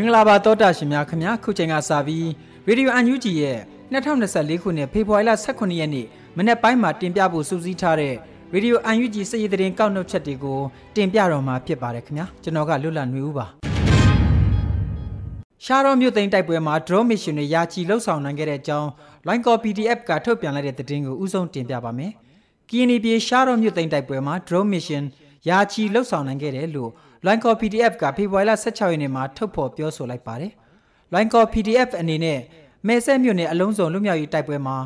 မင်္ဂလာပါတောတာရှင်များခင်ဗျာခုချိန်ကစပြီးရေဒီယိုအန်ယူဂျီရဲ့2024ခုနှစ်ဖေဖော်ဝါရီလ18ရက်နေ့မနေ့ပိုင်းမှာတင်ပြဖို့စူးစီးထားတဲ့ရေဒီယိုအန်ယူဂျီစည်ရည်သတင်းကောက်နှုတ်ချက်တွေကိုတင်ပြတော့မှာဖြစ်ပါတယ်ခင်ဗျာကျွန်တော်ကလွတ်လပ်နေဦးပါရှားတော်မြို့သိမ်းတိုက်ပွဲမှာ drone mission တွေရာချီလှုပ်ဆောင်နိုင်ခဲ့တဲ့အကြောင်း Line Call PDF ကထုတ်ပြန်လိုက်တဲ့သတင်းကိုဥဆုံးတင်ပြပါမယ်ကီနီပြည်ရှားတော်မြို့သိမ်းတိုက်ပွဲမှာ drone mission ရာချီလှုပ်ဆောင်နိုင်ခဲ့တယ်လို့ Line Call PDF ကဖေဖော်ဝါရီလ16ရက်နေ့မှာထုတ်ဖော်ပြောဆိုလိုက်ပါတယ်။ Line Call PDF အနေနဲ့မဲဆက်မြို့နယ်အလုံးစုံလူမျိုးရေးတိုက်ပွဲမှာ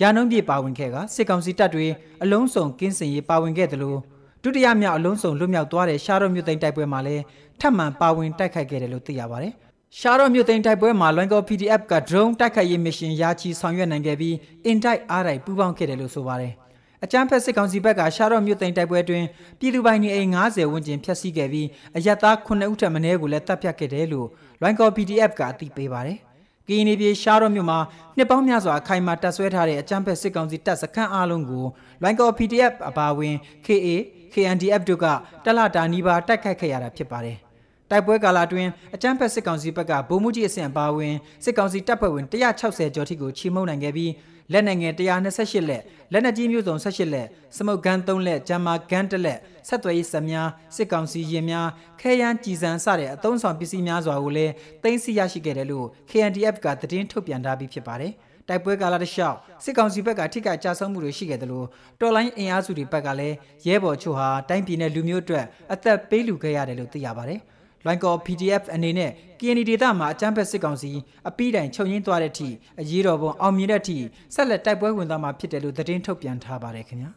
ရာနှုန်းပြပါဝင်ခဲ့ကစစ်ကောင်စီတပ်တွေအလုံးစုံကင်းစင်ရေးပါဝင်ခဲ့တယ်လို့ဒုတိယမြောက်အလုံးစုံလွတ်မြောက်သွားတဲ့ရှားတော်မြို့သိမ်းတိုက်ပွဲမှာလည်းထပ်မံပါဝင်တိုက်ခိုက်ခဲ့တယ်လို့သိရပါတယ်။ရှားတော်မြို့သိမ်းတိုက်ပွဲမှာ Line Call PDF က drone တိုက်ခိုက်ရေးမစ်ရှင်ရာချီဆောင်ရွက်နိုင်ခဲ့ပြီးအင်တိုက်အားတိုက်ပူးပေါင်းခဲ့တယ်လို့ဆိုပါတယ်။ အကြမ်းဖက်စစ်ကောင်စီဘက်ကရှားတော့မြို့သိမ်းတိုက်ပွဲအတွင်းပြည်သူပိုင်နေအိမ်90ဝန်းကျင်ဖျက်ဆီးခဲ့ပြီးအရက်သား9ဦးထက်မနည်းကိုလည်းတပ်ဖြတ်ခဲ့တယ်လို့ Line Call PDF ကအသိပေးပါတယ်။ကီနီပြည်ရှားတော့မြို့မှာနှစ်ပေါင်းများစွာအခိုင်အမာတပ်ဆွဲထားတဲ့အကြမ်းဖက်စစ်ကောင်စီတပ်စခန်းအလုံးကို Line Call PDF အပါအဝင် KA KNDF တို့ကတလတာနီးပါးတိုက်ခိုက်ခဲ့ရတာဖြစ်ပါတယ်။ တိုက်ပွဲကာလအတွင်းအကြမ်းဖက်စစ်ကောင်စီဘက်ကဗိုလ်မှူးကြီးအဆင့်အပါအဝင်စစ်ကောင်စီတပ်ဖွဲ့ဝင်160ကျော်ထိကိုချီမှုန်းနိုင်ခဲ့ပြီးလက်နက်ငယ်128လက်လက်နက်ကြီးမျိုးစုံ18လက်စမုတ်ဂန်3လက်ဂျမ်မာဂန်1လက်ဆက်သွယ်ရေးစက်များစစ်ကောင်စီရင်များခဲယမ်းကြည်စံစတဲ့အသုံးဆောင်ပစ္စည်းများစွာကိုလည်းတင်စီရရှိခဲ့တယ်လို့ KNDF ကသတင်းထုတ်ပြန်ထားပြီးဖြစ်ပါတယ်တိုက်ပွဲကာလတစ်လျှောက်စစ်ကောင်စီဘက်ကထိခိုက်ကြဆုံးမှုတွေရှိခဲ့တယ်လို့တော်လိုင်းအင်အားစုတွေဘက်ကလည်းရဲဘော်ချို့ဟာတိုင်းပြည်နဲ့လူမျိုးအတွက်အသက်ပေးလူခဲ့ရတယ်လို့သိရပါတယ်။ လိုင်းကော PDF အနေနဲ့ KND ဒေသမှာအကြမ်းဖက်စစ်ကောင်စီအပိတိုင်ချုပ်ရင်းသွားတဲ့အထိအရေးတော်ပုံအောင်မြင်တဲ့အထိဆက်လက်တိုက်ပွဲဝင်သွားမှာဖြစ်တယ်လို့သတင်းထုတ်ပြန်ထားပါတယ်ခင်ဗျာ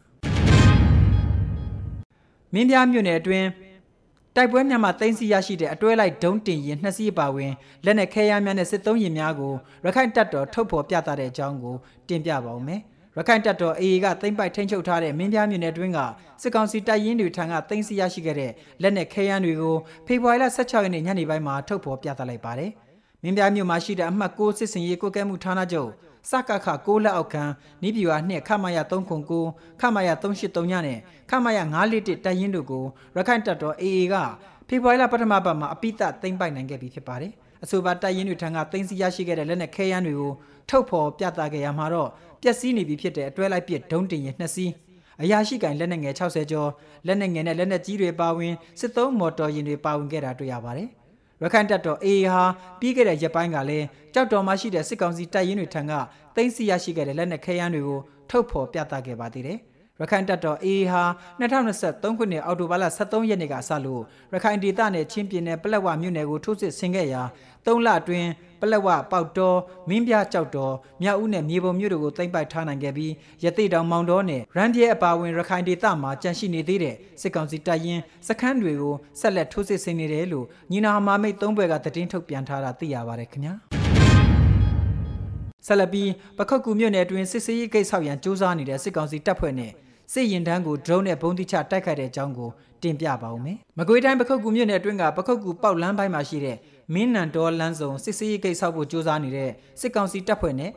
မင်းပြားမြို့နယ်အတွင်းတိုက်ပွဲများမှာတင်စီရရှိတဲ့အတွဲလိုက်ဒုံးတင်ရင်နှစ်စီးပါဝင်လက်နက်ခဲယမ်းများနဲ့စစ်သုံးရင်များကိုရခိုင်တပ်တော်ထုတ်ဖော်ပြသတဲ့အကြောင်းကိုတင်ပြပါဦးမယ်။ ရခိုင်တပ်တော် AA ကသိမ်းပိုက်ထိန်းချုပ်ထားတဲ့မင်းပြားမြို့နယ်တွင်းကစစ်ကောင်စီတပ်ရင်းတွေထံကသိမ်းဆည်းရရှိခဲ့တဲ့လက်နက်ခဲယမ်းတွေကိုဖေဖော်ဝါရီလ16ရက်နေ့ညနေပိုင်းမှာထုတ်ဖော်ပြသလိုက်ပါတယ်။မင်းပြားမြို့မှာရှိတဲ့အမှတ်6စစ်စင်ရေးကွက်ကဲမှုဌာနချုပ်စကခ6လက်အောက်ခံနီးပြူအားနှစ်ခမရ309ခမရ383ညနဲ့ခမရ941တပ်ရင်းတို့ကိုရခိုင်တပ်တော် AA ကဖေဖော်ဝါရီလပထမပတ်မှာအပိသက်သိမ်းပိုက်နိုင်ခဲ့ပြီဖြစ်ပါတယ်။ အဆိုပါတပ်ရင်းတွေထံကသိမ်းဆည်းရရှိခဲ့တဲ့လက်နက်ခဲယမ်းတွေကိုထုတ်ဖော်ပြသခဲ့ရမှာတော့ပျက်စီးနေပြီဖြစ်တဲ့အတွဲလိုက်ပစ်ဒုံးတင်ရင်နှစ်စီးအရာရှိကင်လက်နက်ငယ်60ကျော်လက်နက်ငယ်နဲ့လက်နက်ကြီးတွေပါဝင်စစ်သုံးမော်တော်ယာဉ်တွေပါဝင်ခဲ့တာတွေ့ရပါတယ်။ရခိုင်တပ်တော် AA ဟာပြီးခဲ့တဲ့ရက်ပိုင်းကလည်းကြောက်တော်မှရှိတဲ့စစ်ကောင်စီတပ်ရင်းတွေထံကသိမ်းဆည်းရရှိခဲ့တဲ့လက်နက်ခဲယမ်းတွေကိုထုတ်ဖော်ပြသခဲ့ပါသေးတယ်။ ရခိုင်တပ်တော် AA ဟာ2023ခုနှစ်အောက်တိုဘာလ23ရက်နေ့ကစလို့ရခိုင်ဒေသနဲ့ချင်းပြည်နယ်ပလက်ဝမြို့နယ်ကိုထိုးစစ်ဆင်ခဲ့ရာ3လအတွင်းပလက်ဝပေါက်တော်မင်းပြကြောက်တော်မြောက်ဦးနဲ့မြေပုံမြို့တို့ကိုသိမ်းပိုက်ထားနိုင်ခဲ့ပြီးရတိတောင်မောင်တော်နဲ့ရန်ပြဲအပါဝင်ရခိုင်ဒေသမှာကြန့်ရှိနေသေးတဲ့စစ်ကောင်စီတပ်ရင်းစခန်းတွေကိုဆက်လက်ထိုးစစ်ဆင်နေတယ်လို့ညီနာမာမိတ်သုံးဘွဲကသတင်းထုတ်ပြန်ထားတာသိရပါတယ်ခင်ဗျာဆက်လက်ပြီးပခုတ်ကူမြို့နယ်အတွင်းစစ်စေးရေးကိစ္စရန်စ조사နေတဲ့စစ်ကောင်စီတပ်ဖွဲ့နဲ့ စစ်ရင်တန်းကို drone နဲ့ပုံတိချတိုက်ခိုက်တဲ့အကြောင်းကိုတင်ပြပါဦးမယ်။မကွေးတိုင်းပခုတ်ကူမြို့နယ်အတွင်းကပခုတ်ကူပေါက်လမ်းပိုင်းမှာရှိတဲ့မင်းနန်တော်လမ်းစုံစစ်စေးဂိတ်ဆောက်ဖို့ကြိုးစားနေတဲ့စစ်ကောင်စီတပ်ဖွဲ့နဲ့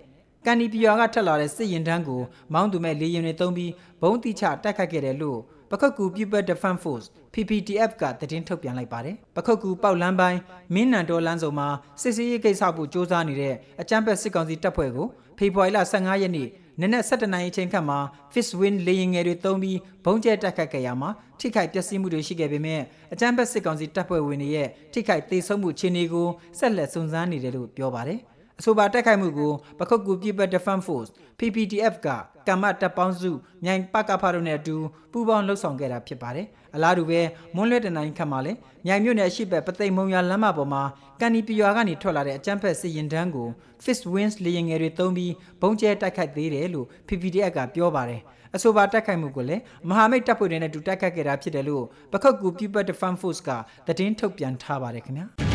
ကန်ဒီပြွာကထက်လာတဲ့စစ်ရင်တန်းကိုမောင်းသူမဲ့လေရင်တွေတုံးပြီးဘုံတိချတိုက်ခိုက်ခဲ့တယ်လို့ပခုတ်ကူ People Defense Force PPDF ကသတင်းထုတ်ပြန်လိုက်ပါတယ်ပခုတ်ကူပေါက်လမ်းပိုင်းမင်းနန်တော်လမ်းစုံမှာစစ်စေးရေးကိစ္စဖို့စ조사နေတဲ့အကြမ်းဖက်စစ်ကောင်စီတပ်ဖွဲ့ကိုဖေဖော်ဝါရီလ15ရက်နေ့ နနက်7:00နာရီအချိန်ခန့်မှာ Fish Win လေယာဉ်ငယ်တွေသုံးပြီးဘုံကျဲတက်ခတ်ခဲ့ရမှာထိခိုက်ပျက်စီးမှုတွေရှိခဲ့ပေမဲ့အကြမ်းဖက်စစ်ကောင်စီတပ်ဖွဲ့ဝင်တွေရဲ့ထိခိုက်ဒေဆုံးမှုအခြေအနေကိုဆက်လက်စုံစမ်းနေတယ်လို့ပြောပါတယ်။ အဆိုပါတိုက်ခိုက်မှုကိုပခုတ်ကူ People Defense Force PPDF ကကမ္မတပ်ပေါင်းစုမြိုင်ပကဖာတို့နဲ့အတူပူးပေါင်းလှုပ်ဆောင်ခဲ့တာဖြစ်ပါတယ်။အလားတူပဲမွန်းလွဲတနိုင်ခတ်မှာလည်းမြိုင်မြို့နယ်ရှိဘက်ပသိမ်မုံရလမ်းမပေါ်မှာကန်နီပြရွာကနေထွက်လာတဲ့အကြမ်းဖက်စစ်ရင်တန်းကို Fist Wings လေယာဉ်ငယ်တွေသုံးပြီးဘုံကျဲတိုက်ခိုက်သေးတယ်လို့ PPDF ကပြောပါတယ်။အဆိုပါတိုက်ခိုက်မှုကိုလည်းမဟာမိတ်တပ်ဖွဲ့တွေနဲ့တူတိုက်ခိုက်ခဲ့တာဖြစ်တယ်လို့ပခုတ်ကူ People Defense Force ကသတင်းထုတ်ပြန်ထားပါတယ်ခင်ဗျာ။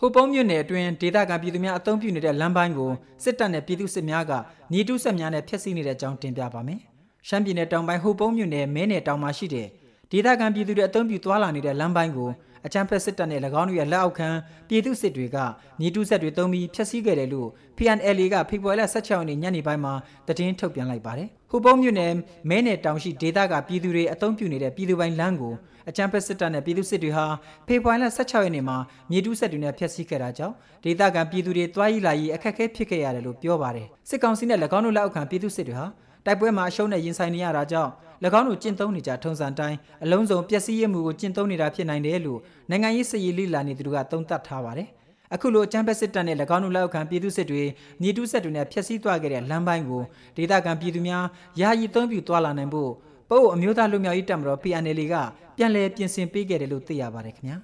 ဟိုပုံးမြို့နယ်အတွင်းဒေသခံပြည်သူများအုံပြုနေတဲ့လမ်းပိုင်းကိုစစ်တပ်နဲ့ပြည်သူစစ်များကညီတုဆက်များနဲ့ဖျက်ဆီးနေတဲ့အကြောင်းတင်ပြပါမယ်။ရှမ်းပြည်နယ်တောင်ပိုင်းဟိုပုံးမြို့နယ်မဲနယ်တောင်မှာရှိတဲ့ဒေသခံပြည်သူတွေအုံပြုသွားလာနေတဲ့လမ်းပိုင်းကိုအကြမ်းဖက်စစ်တပ်နဲ့၎င်းတို့ရဲ့လက်အောက်ခံပြည်သူစစ်တွေကညီတုဆက်တွေတုံးပြီးဖျက်ဆီးခဲ့တယ်လို့ PNLA ကဖေဖော်ဝါရီလ16ရက်နေ့ညနေပိုင်းမှာသတင်းထုတ်ပြန်လိုက်ပါတယ်။ ဟူပုံးမြို့နယ်မဲနယ်တောင်ရှိဒေသကပြည်သူတွေအုံပြုနေတဲ့ပြည်သူပိုင်လမ်းကိုအကြမ်းဖက်စစ်တပ်နဲ့ပြည်သူစစ်တွေဟာဖေဖော်ဝါရီလ16ရက်နေ့မှာမြေတူးဆက်တွေနဲ့ဖျက်ဆီးခဲ့တာကြောင့်ဒေသခံပြည်သူတွေတွားရီလာရီအခက်အခဲဖြစ်ခဲ့ရတယ်လို့ပြောပါတယ်စစ်ကောင်စီနဲ့၎င်းတို့လက်အောက်ခံပြည်သူစစ်တွေဟာတိုက်ပွဲမှာအရှုံးနဲ့ရင်ဆိုင်နေရတာကြောင့်၎င်းတို့ကျင့်သုံးနေကြထုံစံတိုင်းအလုံးစုံပျက်စီးရမှုကိုကျင့်သုံးနေတာဖြစ်နိုင်တယ်လို့နိုင်ငံရေးစည်ရည်လိလာနေသူတို့ကသုံးသပ်ထားပါတယ် အခုလိုအကြမ်းဖက်စစ်တပ်နဲ့၎င်းတို့လက်အောက်ခံပြည်သူစစ်တွေမြေတူးဆက်တွေနဲ့ဖျက်ဆီးသွားခဲ့တဲ့လမ်းပိုင်းကိုဒေသခံပြည်သူများယာယီသုံးပြသွားလာနိုင်ဖို့ပို့အမျိုးသားလူမျိုးရေးတပ်မတော် PNL ကပြန်လည်ပြင်ဆင်ပေးခဲ့တယ်လို့သိရပါတယ်ခင်ဗျာ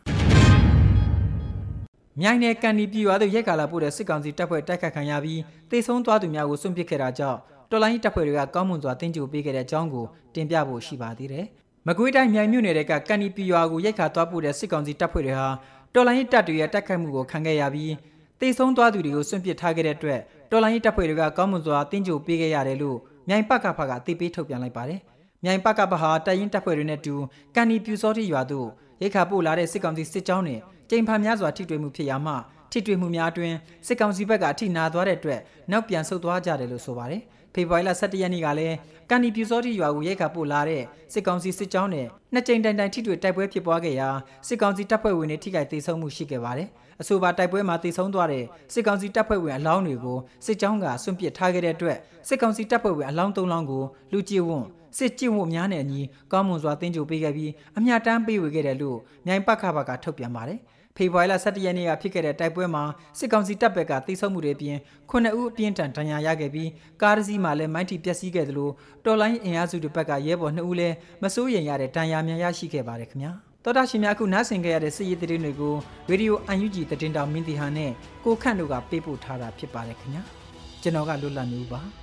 မြိုင်နယ်ကန်ဒီပြည်ရွာသို့ရက်ကာလာပို့တဲ့စစ်ကောင်စီတပ်ဖွဲ့တိုက်ခတ်ခံရပြီးတေဆုံးသွားသူများကိုစွန့်ပစ်ခဲ့တာကြောင့်တော်လိုင်းတပ်ဖွဲ့တွေကကောင်းမွန်စွာတင်ကြိုပေးခဲ့တဲ့အကြောင်းကိုတင်ပြဖို့ရှိပါသေးတယ်။မကွေးတိုင်းမြိုင်မြို့နယ်ကကန်ဒီပြည်ရွာကိုရက်ခါသွားပို့တဲ့စစ်ကောင်စီတပ်ဖွဲ့တွေဟာ တော်လိုင်းတပ်တွေရဲ့တိုက်ခတ်မှုကိုခံခဲ့ရပြီးတေဆုံးသွားသူတွေကိုစွန့်ပစ်ထားခဲ့တဲ့အတွက်တော်လိုင်းတပ်ဖွဲ့တွေကကောင်းမွန်စွာတင်ကြိုပေးခဲ့ရတယ်လို့မြိုင်ပကဖကအသိပေးထုတ်ပြန်လိုက်ပါတယ်။မြိုင်ပကပဟာတိုင်ရင်တပ်ဖွဲ့တွေနဲ့တူကန်ဒီပြူစောတိရွာသို့ရိတ်ခါပို့လာတဲ့စစ်ကောင်စီစစ်ကြောင်းနဲ့ကြိမ်ဖန်များစွာထိတွေ့မှုဖြစ်ရာမှ ထိတွေ့မှုများအတွင်းစစ်ကောင်စီဘက်ကအထိနာသွားတဲ့အတွက်နောက်ပြန်ဆုတ်သွားကြတယ်လို့ဆိုပါတယ်။ဖေဖော်ဝါရီလ17ရက်နေ့ကလည်းကန်ဒီပြူစောတိရွာကိုရိတ်ခါပို့လာတဲ့စစ်ကောင်စီစစ်ကြောင်းနဲ့နှစ်ကြိမ်တိုင်တိုင်ထိတွေ့တိုက်ပွဲဖြစ်ပွားခဲ့ရာစစ်ကောင်စီတပ်ဖွဲ့ဝင်တွေထိခိုက်ဒေဆုံးမှုရှိခဲ့ပါတယ်။အဆိုပါတိုက်ပွဲမှာတေဆုံးသွားတဲ့စစ်ကောင်စီတပ်ဖွဲ့ဝင်အလောင်းတွေကိုစစ်ကြောင်းကဆွန့်ပစ်ထားခဲ့တဲ့အတွက်စစ်ကောင်စီတပ်ဖွဲ့ဝင်အလောင်း၃လောင်းကိုလူကြည်ဝွန်စစ်ကြည့်မှုများနဲ့အညီကောင်းမွန်စွာတင်ကြိုပေးခဲ့ပြီးအမြတ်တမ်းပေးဝေခဲ့တယ်လို့မြိုင်ပခဘကထုတ်ပြန်ပါတယ်။ ဖေဖော်ဝါရီလ17ရက်နေ့ကဖြစ်ခဲ့တဲ့တိုက်ပွဲမှာစစ်ကောင်စီတပ်ဘက်ကတိစုံမှုတွေပြင်ခုနှစ်ဦးအပြင်းထန်ဒဏ်ရာရခဲ့ပြီးကားတစ်စီးမှလည်းမိုင်းတီပျက်စီးခဲ့သလိုတော်လိုင်းအင်အားစုတွေဘက်ကရဲဘော်နှစ်ဦးလည်းမစိုးရိမ်ရတဲ့ဒဏ်ရာများရရှိခဲ့ပါတယ်ခင်ဗျာ။တော်တာရှင်များအခုနားဆင်ခဲ့ရတဲ့စစ်ရေးသတင်းတွေကိုရေဒီယို UNG သတင်းတောင်မင်းတီဟာနဲ့ကိုခန့်တို့ကပေးပို့ထားတာဖြစ်ပါတယ်ခင်ဗျာ။ကျွန်တော်ကလွတ်လပ်နေဦးပါ။